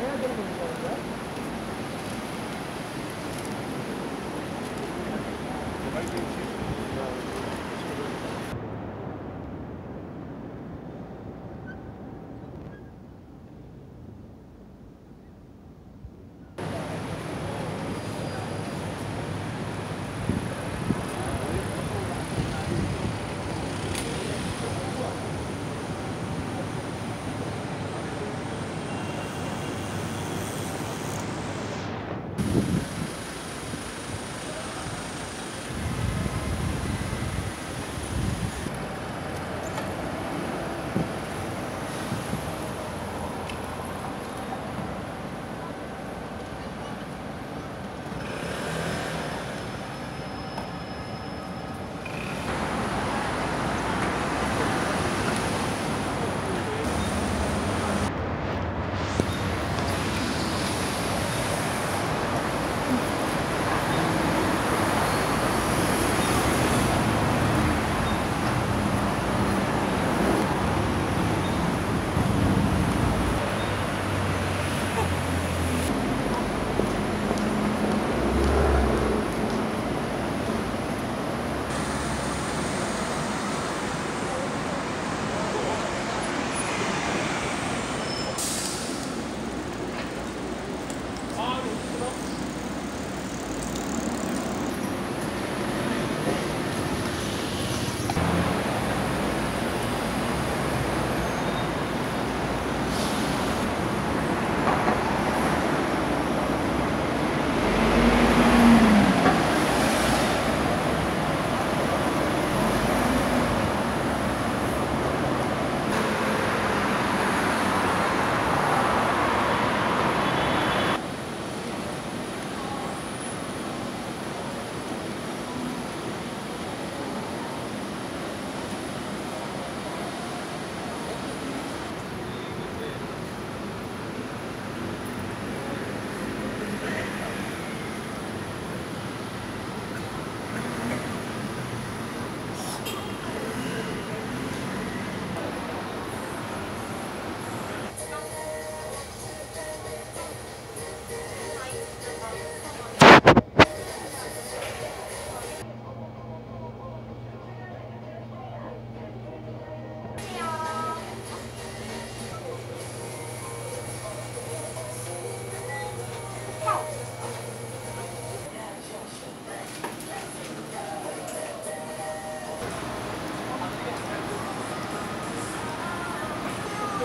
Yeah,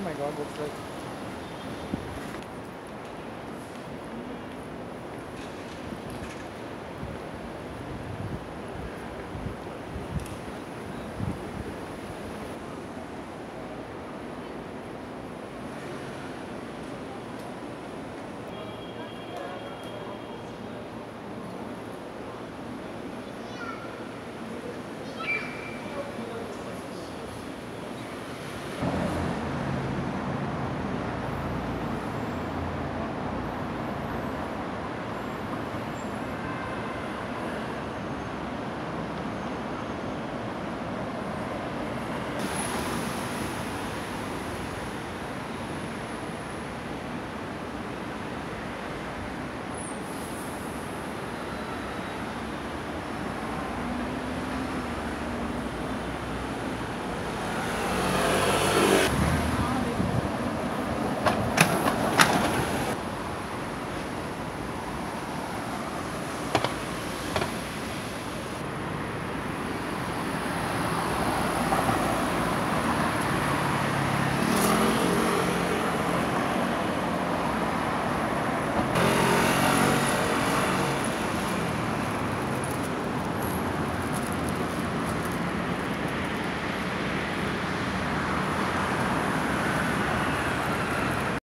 Oh my god, that's like